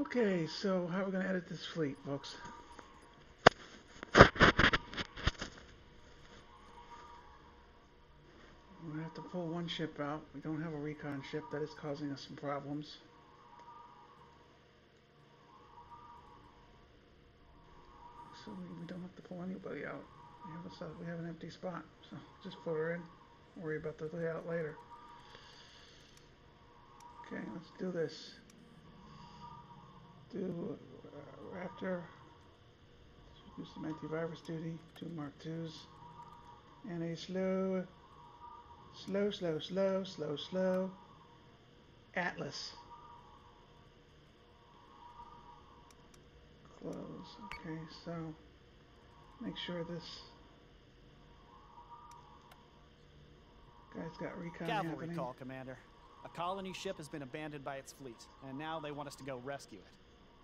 Okay, so how are we going to edit this fleet, folks? We're going to have to pull one ship out. We don't have a recon ship. That is causing us some problems. So we, don't have to pull anybody out. We have, a, we have an empty spot. So just put her in. Worry about the layout later. Okay, let's do this. Do uh, Raptor. Do some antivirus duty. Two Mark IIs. And a slow, slow, slow, slow, slow, slow Atlas. Close. Okay, so make sure this guy's got recon Cavalry happening. call, Commander. A colony ship has been abandoned by its fleet, and now they want us to go rescue it.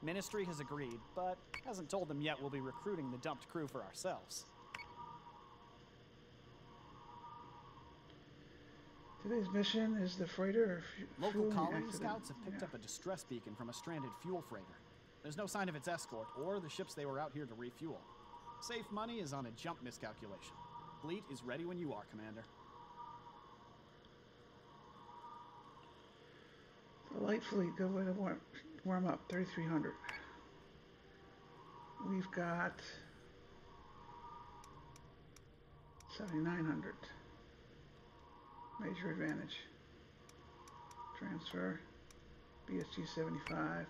Ministry has agreed, but hasn't told them yet we'll be recruiting the dumped crew for ourselves. Today's mission is the freighter Local colony scouts have picked Yeah. up a distress beacon from a stranded fuel freighter. There's no sign of its escort or the ships they were out here to refuel. Safe money is on a jump miscalculation. Fleet is ready when you are, Commander. The light fleet, good way to warm, warm up, 3,300. We've got 7,900. Major advantage. Transfer. BSG 75.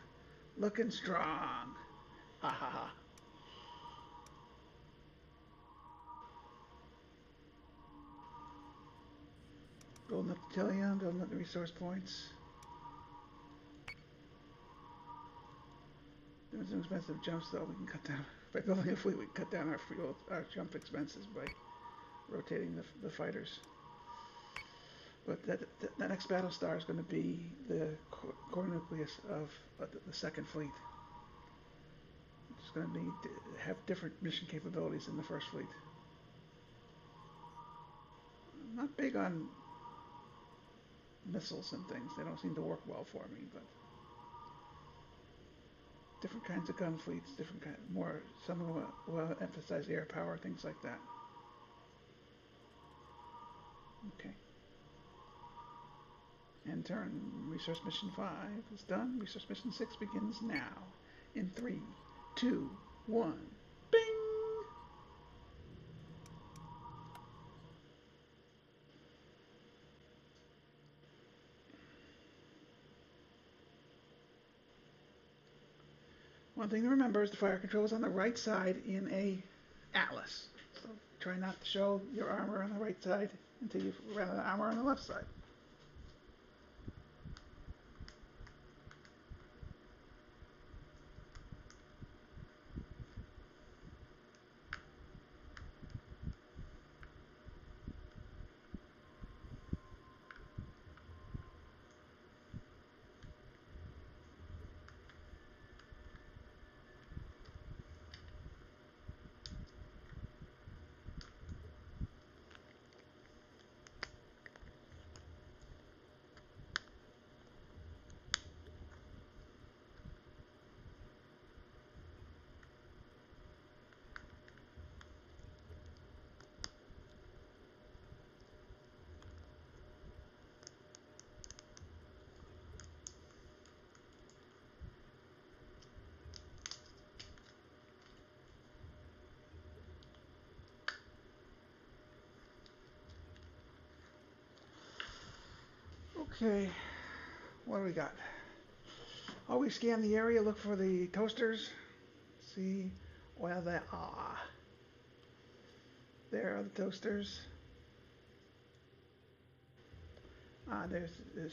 Looking strong. Ha ha ha. Building up the Tylium, building up the resource points. Doing some expensive jumps though, we can cut down, by building a fleet, we can cut down our fuel, our jump expenses by rotating the, the fighters. But that, that, that next battle star is gonna be the core, core nucleus of, uh, the, the second fleet. It's gonna be, have different mission capabilities than the first fleet. I'm not big on missiles and things, they don't seem to work well for me, but different kinds of gun fleets, different kind, more, some will, will emphasize air power, things like that. Okay. And turn, resource mission five is done, resource mission six begins now, in three, two, one, One thing to remember is the fire control is on the right side in a Atlas. So try not to show your armor on the right side until you've run out of armor on the left side. Okay, what do we got? Always scan the area, look for the toasters, see where they are. There are the toasters. Ah, there's this.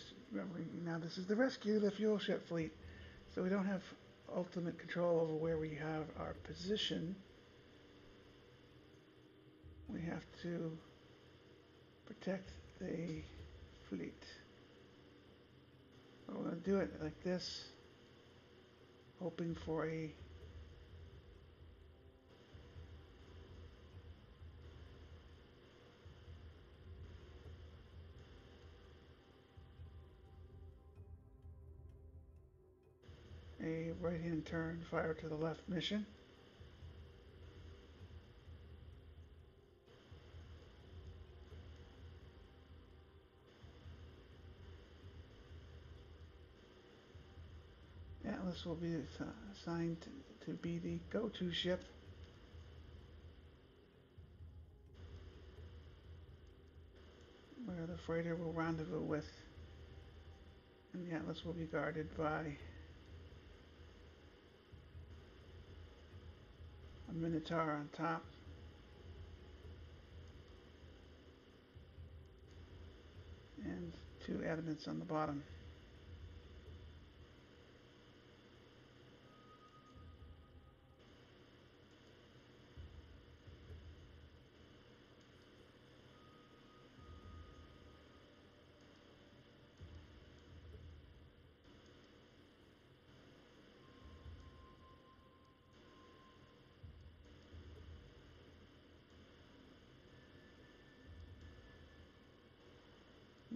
Now this is the rescue, the fuel ship fleet. So we don't have ultimate control over where we have our position. We have to protect the fleet. We're going to do it like this, hoping for a a right hand turn, fire to the left mission. Atlas will be assigned to, to be the go-to ship. Where the freighter will rendezvous with. And the Atlas will be guarded by a Minotaur on top. And two adamants on the bottom.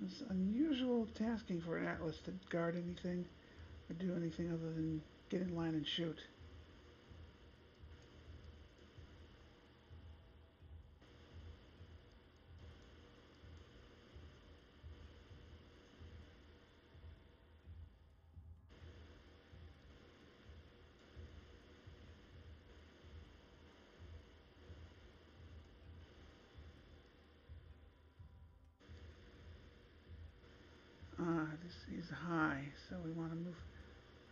It's unusual tasking for an Atlas to guard anything or do anything other than get in line and shoot. Ah, this is high, so we want to move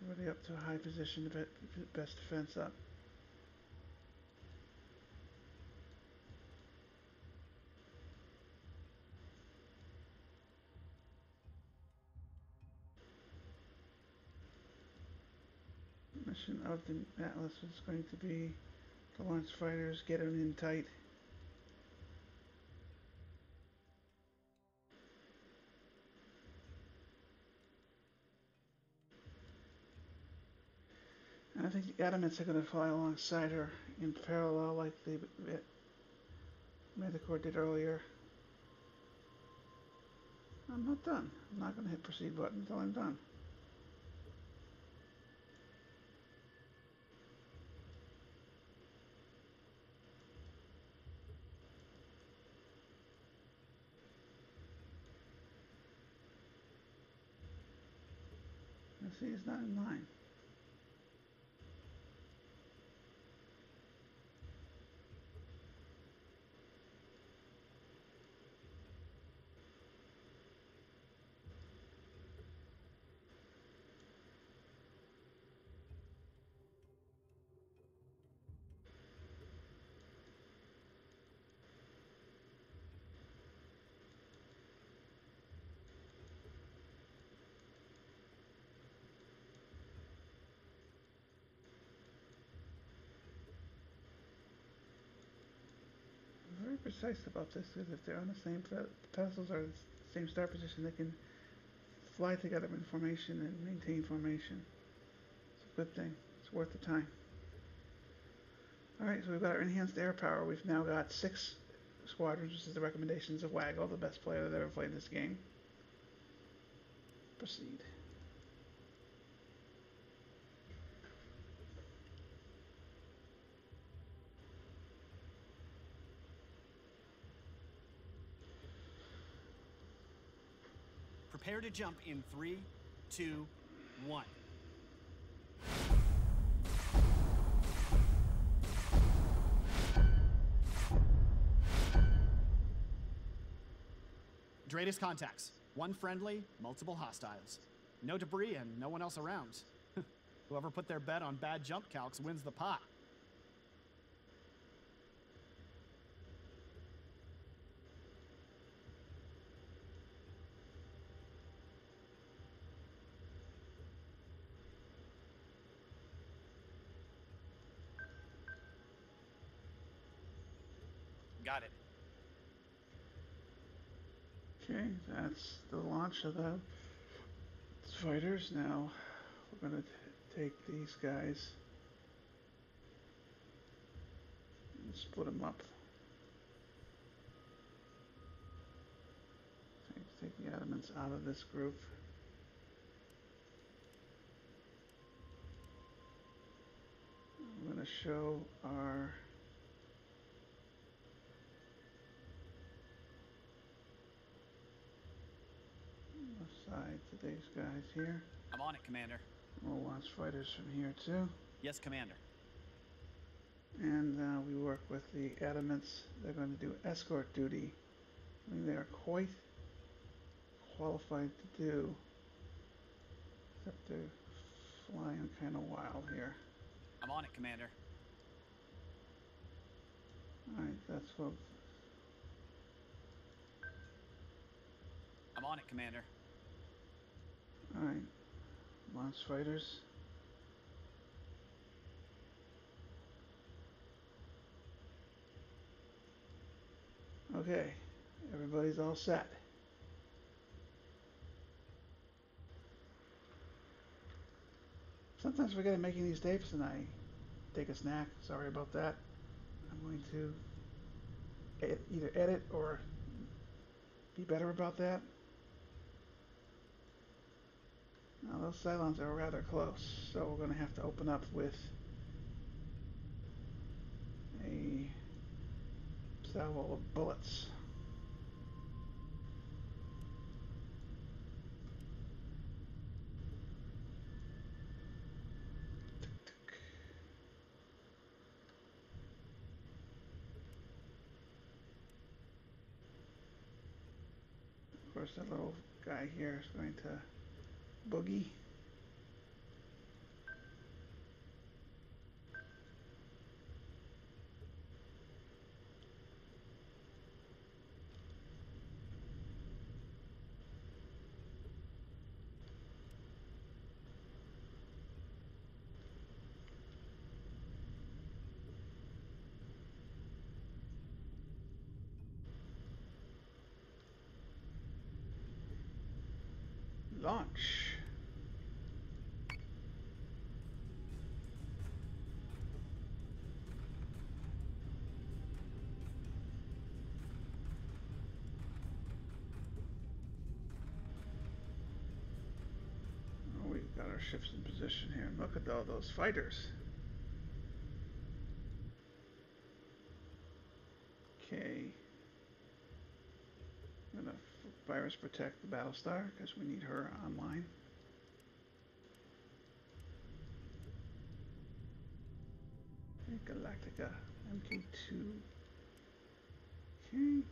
everybody up to a high position to bet, the best defense up. Mission of the Atlas is going to be to launch fighters, get them in tight. Adamants are going to fly alongside her in parallel like the Metacore did earlier. I'm not done. I'm not going to hit proceed button until I'm done. See, it's not in line. Precise about this because if they're on the same pedestals or the same start position, they can fly together in formation and maintain formation. It's a good thing. It's worth the time. All right, so we've got our enhanced air power. We've now got six squadrons, which is the recommendations of Waggle, the best player that ever played this game. Proceed. Prepare to jump in three, two, one. DRADIS contacts. One friendly, multiple hostiles. No debris and no one else around. Whoever put their bet on bad jump calcs wins the pot. Got it. Okay, that's the launch of the fighters. Now we're going to take these guys and split them up. Take, the adamants out of this group. I'm going to show our left side to these guys here. I'm on it, Commander. We'll launch fighters from here too. Yes, Commander. And uh, we work with the Adamants. They're going to do escort duty. I mean, they are quite qualified to do. Except they're flying kind of wild here. I'm on it, Commander. Alright, that's what. I'm on it, Commander. Alright. Launch fighters. Okay, everybody's all set. Sometimes I forget making these tapes and I take a snack. Sorry about that. I'm going to either edit or be better about that. Now those Cylons are rather close, so we're going to have to open up with a salvo of bullets. Of course, that little guy here is going to boogie. Our ships in position here. Look at all those fighters. Okay. I'm gonna virus protect the Battlestar because we need her online. Galactica MK2. Okay.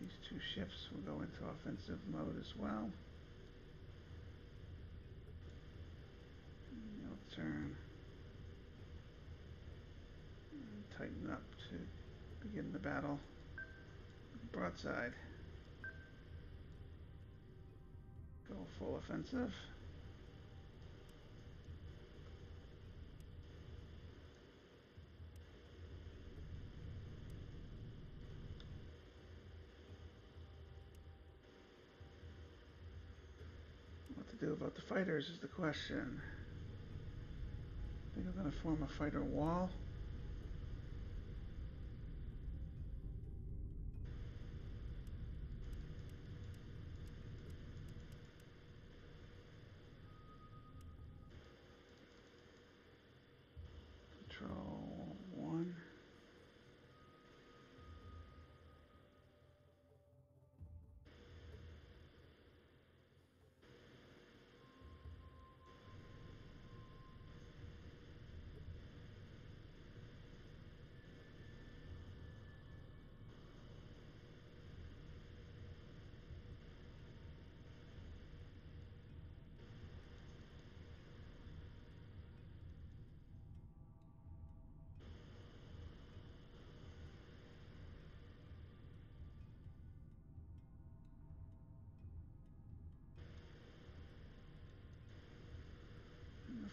These two ships will go into offensive mode as well. You'll turn and tighten up to begin the battle. Broadside. Go full offensive. What to do about the fighters is the question. I Think I'm gonna form a fighter wall.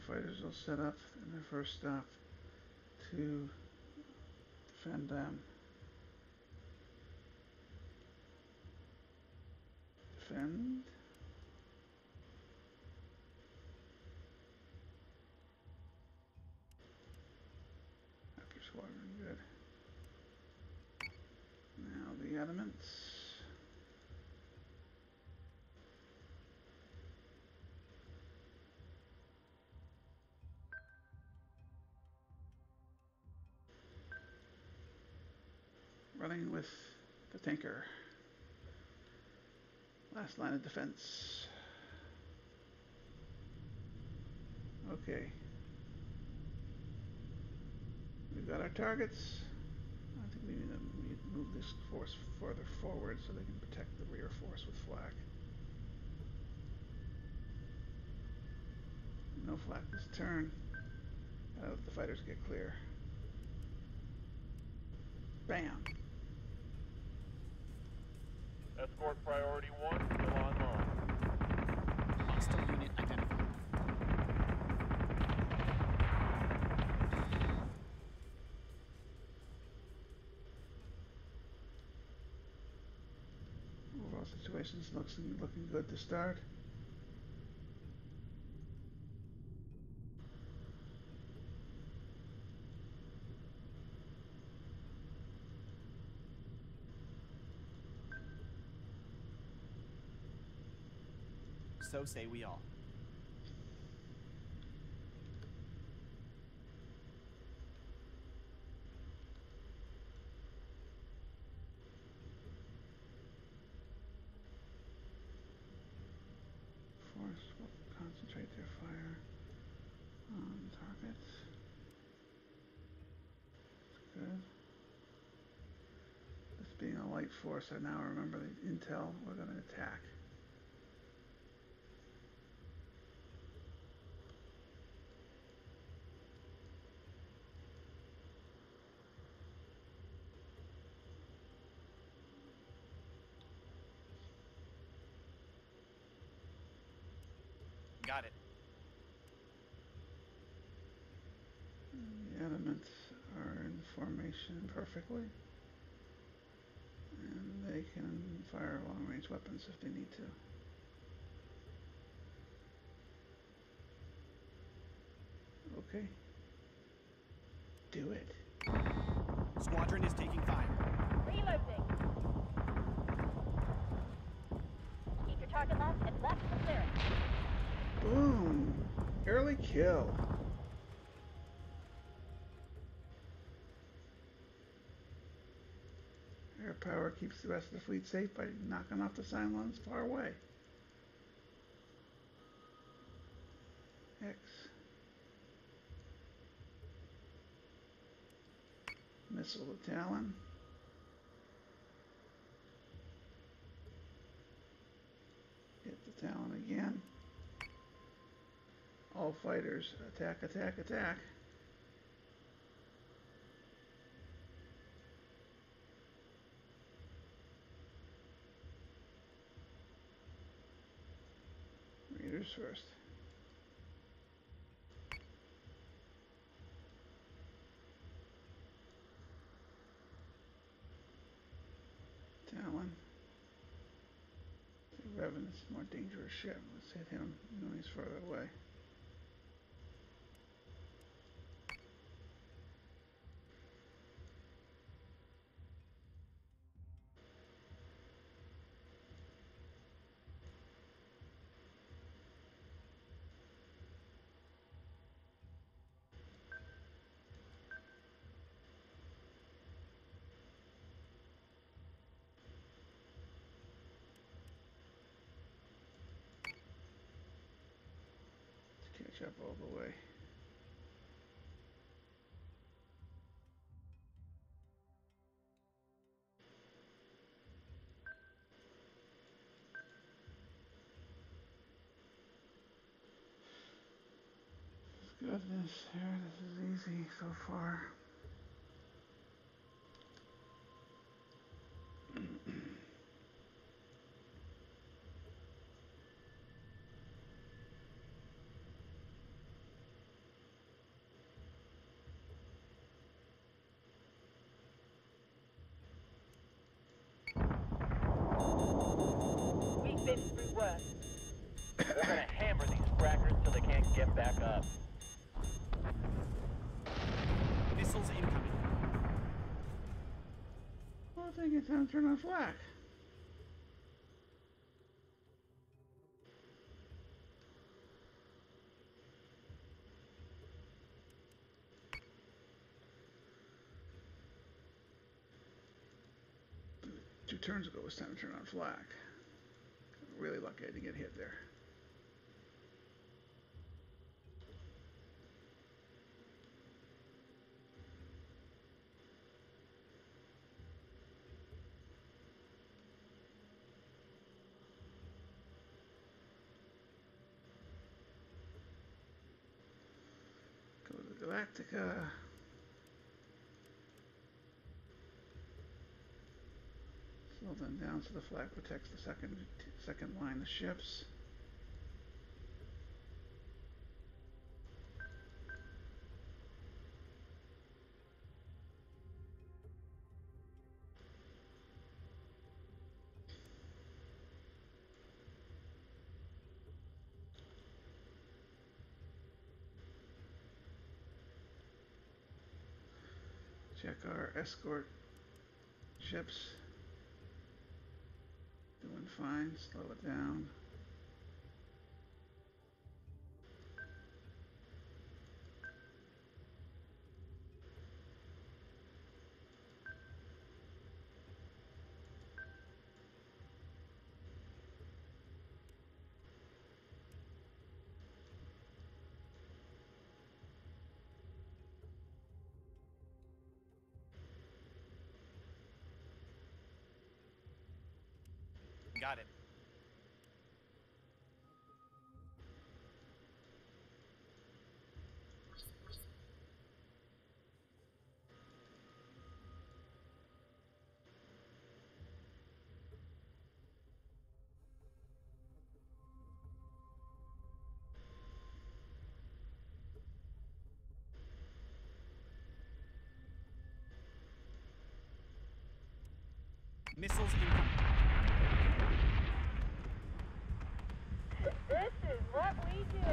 Fighters will set up in their first stop to defend them. Defend. After squadron, good. Now the adamants. Tanker. Last line of defense. Okay. We've got our targets. I think we need to move this force further forward so they can protect the rear force with flak. No flak this turn. Gotta let the fighters get clear. Bam. Escort priority one still online. Hostile unit identified. Overall situation's looking looking good to start. So say we all. Force will concentrate their fire on targets. Good. This being a light force, I now remember the intel we're gonna attack. Got it. The elements are in formation. And they can fire long range weapons if they need to. Okay. Do it. Squadron is taking fire. Reloading. Keep your target locked and watch the clearing. Boom! Early kill. Power keeps the rest of the fleet safe by knocking off the Cylons far away. X. Missile to Talon. Hit the Talon again. All fighters, attack, attack, attack. Raiders first. Talon. Revenant's more dangerous ship. Let's hit him. No, he's further away. Goodness, here, this is easy so far. Time to turn on flak. turns ago it was time to turn on flak. Really lucky I didn't get hit there. Go to Galactica. Slow them down so the flak protects the second second line of ships. Escort ships. Doing fine. Slow it down. Got it. Missiles incoming. This is what we do.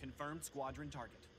Confirmed squadron target.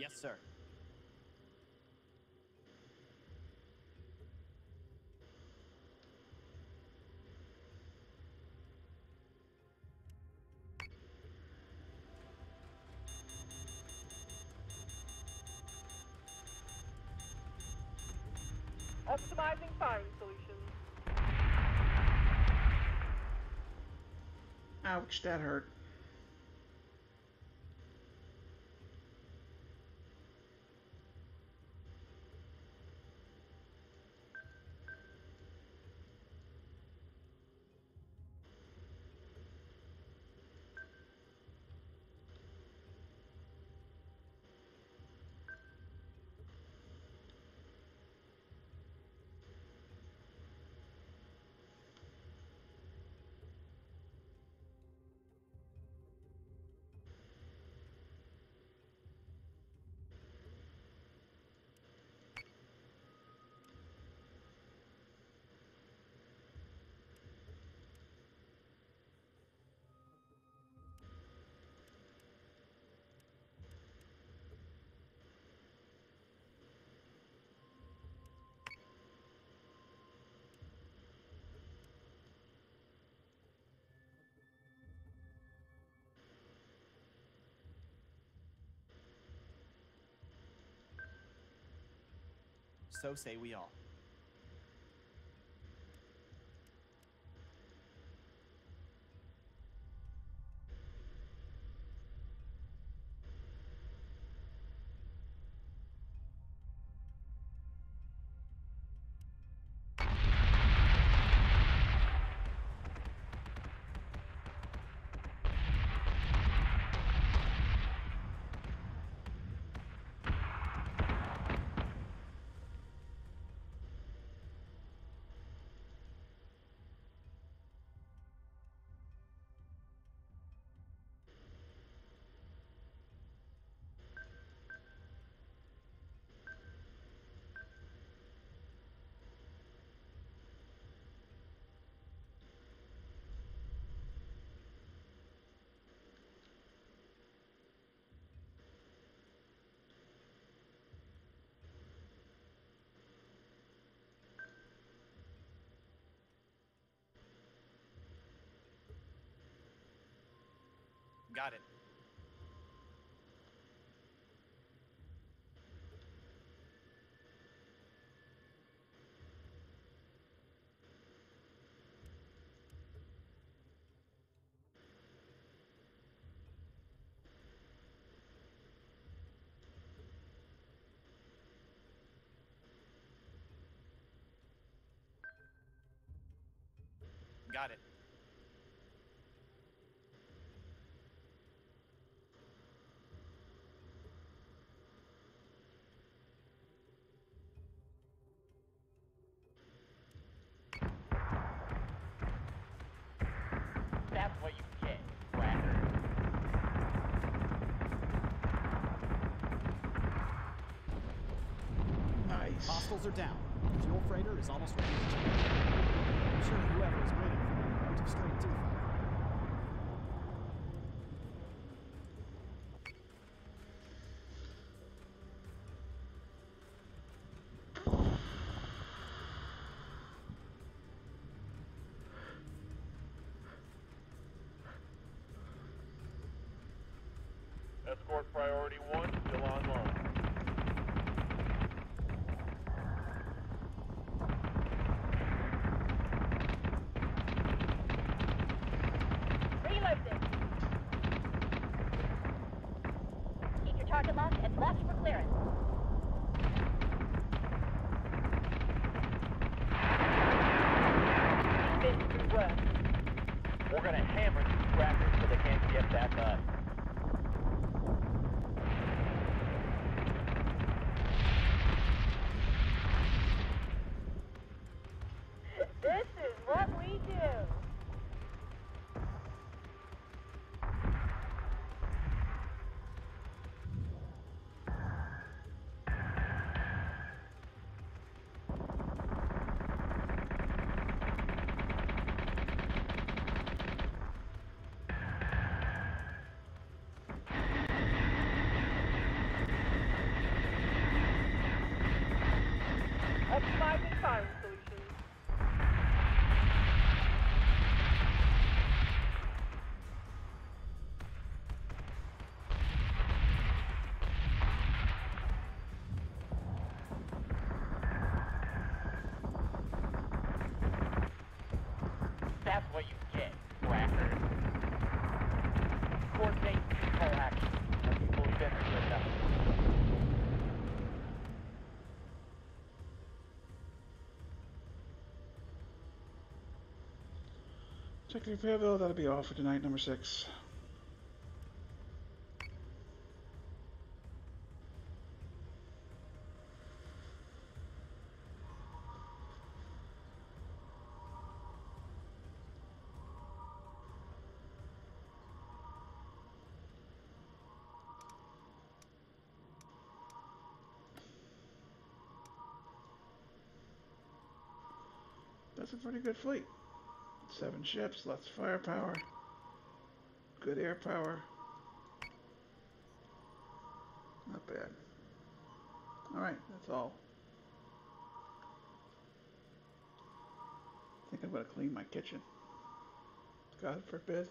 Yes, sir. Optimizing firing solutions. Ouch, that hurt. So say we all. Got it. Got it. Hostiles are down. The fuel freighter is almost ready to jump. I'm sure whoever is waiting for them have straight to fire. Check the repair. That'll be all for tonight, number six. That's a pretty good fleet. Seven ships, lots of firepower, good air power. Not bad. Alright, that's all. I think I'm gonna clean my kitchen. God forbid.